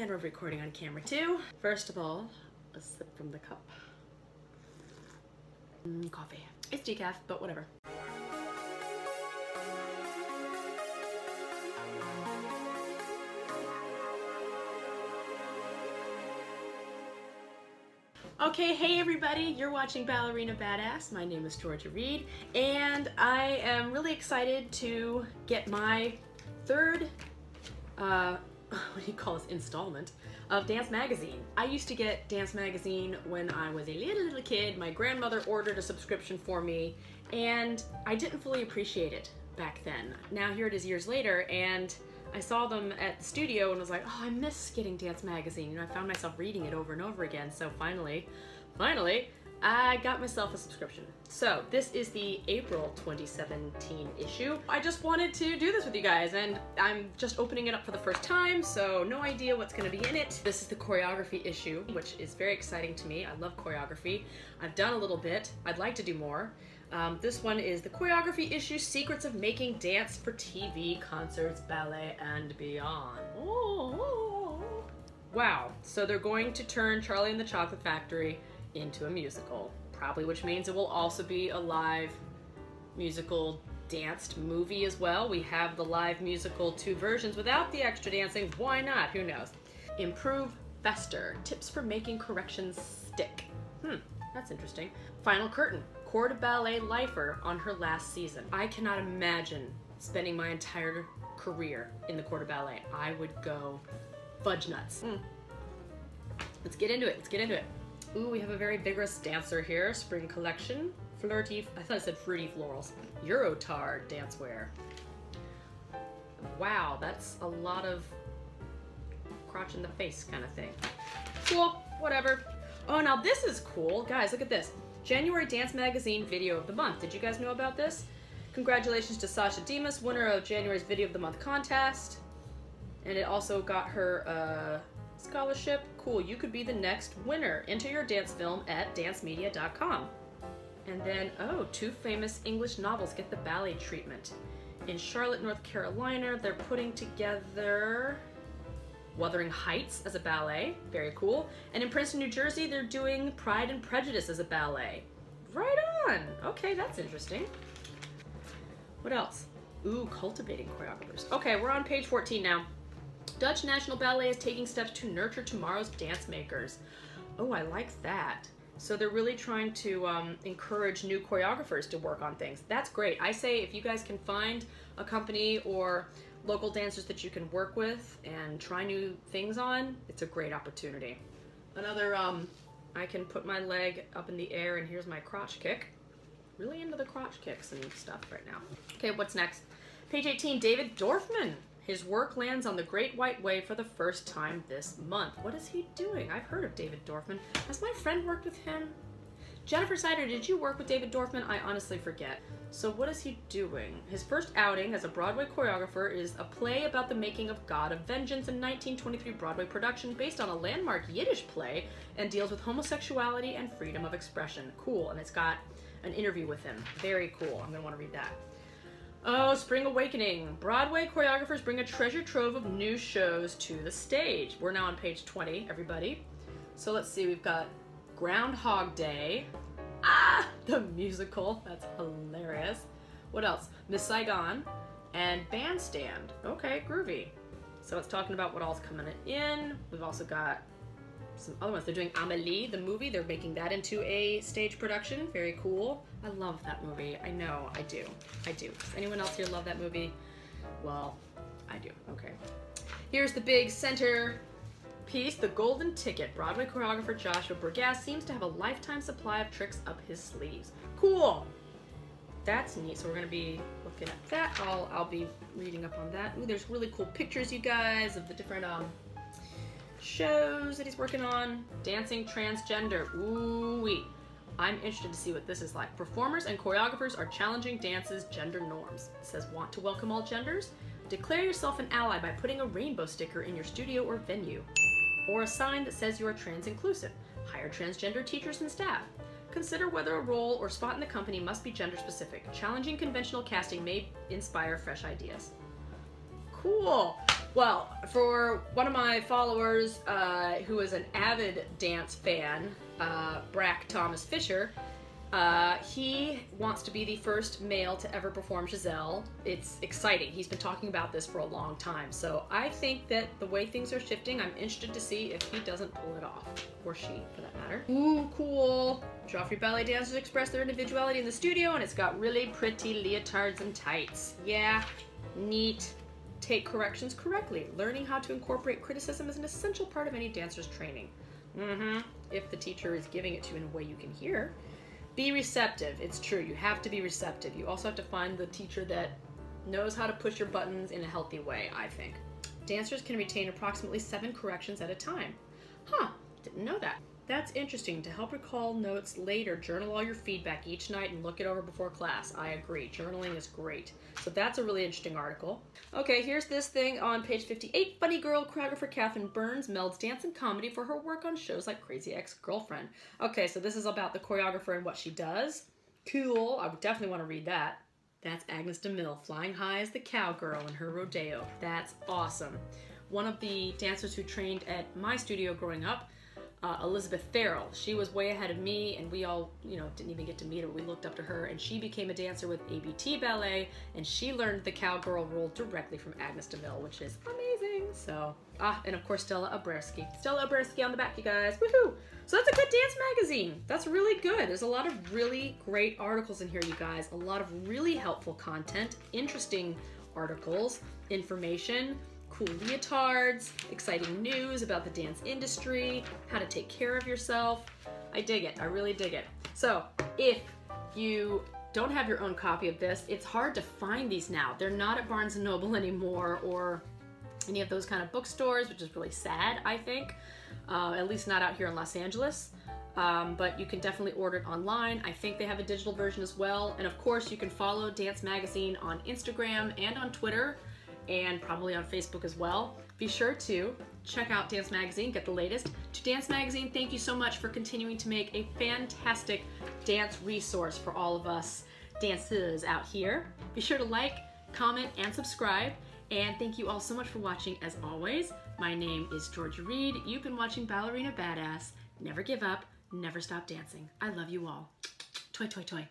And we're recording on camera too. First of all, a sip from the cup. Mm, coffee. It's decaf, but whatever. Okay, hey everybody, you're watching Ballerina Badass. My name is Georgia Reed, and I am really excited to get my third, uh, what do you call this, installment of Dance Magazine. I used to get Dance Magazine when I was a little, little kid. My grandmother ordered a subscription for me, and I didn't fully appreciate it back then. Now here it is years later, and I saw them at the studio and was like, oh, I miss getting Dance Magazine. Know, I found myself reading it over and over again. So finally, finally, I got myself a subscription. So this is the April 2017 issue. I just wanted to do this with you guys and I'm just opening it up for the first time, so no idea what's gonna be in it. This is the choreography issue, which is very exciting to me. I love choreography. I've done a little bit. I'd like to do more. Um, this one is the choreography issue, Secrets of Making Dance for TV, Concerts, Ballet, and Beyond. Oh, wow. So they're going to turn Charlie and the Chocolate Factory into a musical, probably which means it will also be a live musical danced movie as well. We have the live musical two versions without the extra dancing. Why not? Who knows? Improve Faster. Tips for making corrections stick. Hmm, that's interesting. Final curtain. Corps de Ballet lifer on her last season. I cannot imagine spending my entire career in the Corps de Ballet. I would go fudge nuts. Mm. Let's get into it. Let's get into it. Ooh, we have a very vigorous dancer here. Spring collection. Flirty, I thought I said fruity florals. Eurotard dancewear. Wow, that's a lot of crotch in the face kind of thing. Cool, whatever. Oh, now this is cool. Guys, look at this. January Dance Magazine Video of the Month. Did you guys know about this? Congratulations to Sasha Demas, winner of January's Video of the Month contest. And it also got her uh, scholarship. Cool, you could be the next winner. Enter your dance film at dancemedia.com. And then, oh, two famous English novels get the ballet treatment. In Charlotte, North Carolina, they're putting together Wuthering Heights as a ballet, very cool. And in Princeton, New Jersey, they're doing Pride and Prejudice as a ballet. Right on! Okay, that's interesting. What else? Ooh, cultivating choreographers. Okay, we're on page 14 now. Dutch National Ballet is taking steps to nurture tomorrow's dance makers. Oh, I like that. So they're really trying to um, encourage new choreographers to work on things. That's great. I say if you guys can find a company or local dancers that you can work with and try new things on, it's a great opportunity. Another, um, I can put my leg up in the air and here's my crotch kick. Really into the crotch kicks and stuff right now. Okay, what's next? Page 18, David Dorfman. His work lands on the Great White Way for the first time this month. What is he doing? I've heard of David Dorfman. Has my friend worked with him? Jennifer Sider, did you work with David Dorfman? I honestly forget. So what is he doing? His first outing as a Broadway choreographer is a play about the making of God of Vengeance, a 1923 Broadway production based on a landmark Yiddish play and deals with homosexuality and freedom of expression. Cool, and it's got an interview with him. Very cool. I'm gonna wanna read that. Oh, Spring Awakening. Broadway choreographers bring a treasure trove of new shows to the stage. We're now on page 20, everybody. So let's see, we've got Groundhog Day. Ah, the musical. That's hilarious. What else? Miss Saigon and Bandstand. Okay, groovy. So it's talking about what all's coming in. We've also got some other ones. They're doing Amelie, the movie. They're making that into a stage production. Very cool. I love that movie. I know, I do. I do. Does anyone else here love that movie? Well, I do. Okay. Here's the big center piece, The Golden Ticket. Broadway choreographer Joshua Bergasse seems to have a lifetime supply of tricks up his sleeves. Cool! That's neat. So we're gonna be looking at that. I'll, I'll be reading up on that. Ooh, there's really cool pictures, you guys, of the different um, shows that he's working on. Dancing Transgender. Ooh wee. I'm interested to see what this is like. Performers and choreographers are challenging dance's gender norms. It says, want to welcome all genders? Declare yourself an ally by putting a rainbow sticker in your studio or venue or a sign that says you are trans inclusive. Hire transgender teachers and staff. Consider whether a role or spot in the company must be gender specific. Challenging conventional casting may inspire fresh ideas. Cool. Well, for one of my followers uh, who is an avid dance fan, uh, Brack Thomas Fisher, uh, he wants to be the first male to ever perform Giselle. It's exciting. He's been talking about this for a long time. So I think that the way things are shifting, I'm interested to see if he doesn't pull it off. Or she, for that matter. Ooh, cool. Joffrey ballet dancers express their individuality in the studio, and it's got really pretty leotards and tights. Yeah, neat. Take corrections correctly. Learning how to incorporate criticism is an essential part of any dancer's training. Mm-hmm. If the teacher is giving it to you in a way you can hear. Be receptive. It's true. You have to be receptive. You also have to find the teacher that knows how to push your buttons in a healthy way, I think. Dancers can retain approximately seven corrections at a time. Huh, didn't know that. That's interesting. To help recall notes later, journal all your feedback each night and look it over before class. I agree. Journaling is great. So that's a really interesting article. Okay, here's this thing on page 58. Funny girl choreographer Kathryn Burns melds dance and comedy for her work on shows like Crazy Ex-Girlfriend. Okay, so this is about the choreographer and what she does. Cool. I would definitely want to read that. That's Agnes DeMille flying high as the cowgirl in her rodeo. That's awesome. One of the dancers who trained at my studio growing up uh, Elizabeth Farrell. She was way ahead of me, and we all, you know, didn't even get to meet her. We looked up to her, and she became a dancer with ABT Ballet, and she learned the cowgirl role directly from Agnes DeMille, which is amazing. So, ah, and of course Stella Obrowski. Stella Obrowski on the back, you guys. Woohoo! So that's a good dance magazine. That's really good. There's a lot of really great articles in here, you guys. A lot of really helpful content, interesting articles, information cool leotards, exciting news about the dance industry, how to take care of yourself. I dig it. I really dig it. So if you don't have your own copy of this, it's hard to find these now. They're not at Barnes & Noble anymore or any of those kind of bookstores, which is really sad, I think. Uh, at least not out here in Los Angeles. Um, but you can definitely order it online. I think they have a digital version as well. And of course, you can follow Dance Magazine on Instagram and on Twitter and probably on Facebook as well. Be sure to check out Dance Magazine, get the latest. To Dance Magazine, thank you so much for continuing to make a fantastic dance resource for all of us dancers out here. Be sure to like, comment, and subscribe. And thank you all so much for watching as always. My name is Georgia Reed. You've been watching Ballerina Badass. Never give up, never stop dancing. I love you all. Toy, toy, toy.